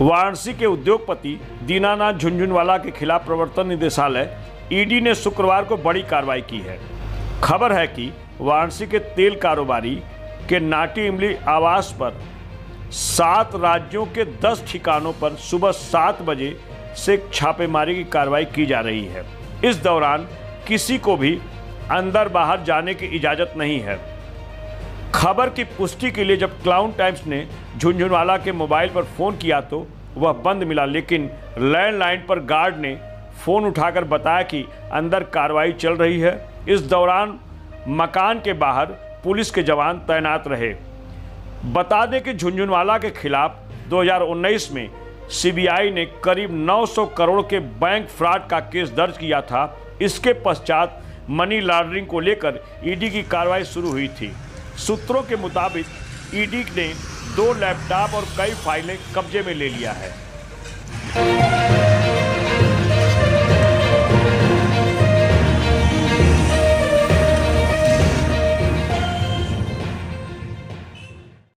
वाराणसी के उद्योगपति दीनानाथ झुंझुनवाला के खिलाफ प्रवर्तन निदेशालय ईडी ने शुक्रवार को बड़ी कार्रवाई की है। खबर है कि वाराणसी के तेल कारोबारी के नाटी इमली आवास पर सात राज्यों के दस ठिकानों पर सुबह सात बजे से छापेमारी की कार्रवाई की जा रही है। इस दौरान किसी को भी अंदर बाहर जाने की इजाज़त नहीं है। खबर की पुष्टि के लिए जब क्लाउन टाइम्स ने झुंझुनवाला के मोबाइल पर फ़ोन किया तो वह बंद मिला, लेकिन लैंडलाइन पर गार्ड ने फ़ोन उठाकर बताया कि अंदर कार्रवाई चल रही है। इस दौरान मकान के बाहर पुलिस के जवान तैनात रहे। बता दें कि झुंझुनवाला के खिलाफ 2019 में सीबीआई ने करीब 900 करोड़ के बैंक फ्रॉड का केस दर्ज किया था। इसके पश्चात मनी लॉन्ड्रिंग को लेकर ईडी की कार्रवाई शुरू हुई थी। सूत्रों के मुताबिक ईडी ने दो लैपटॉप और कई फाइलें कब्जे में ले लिया है।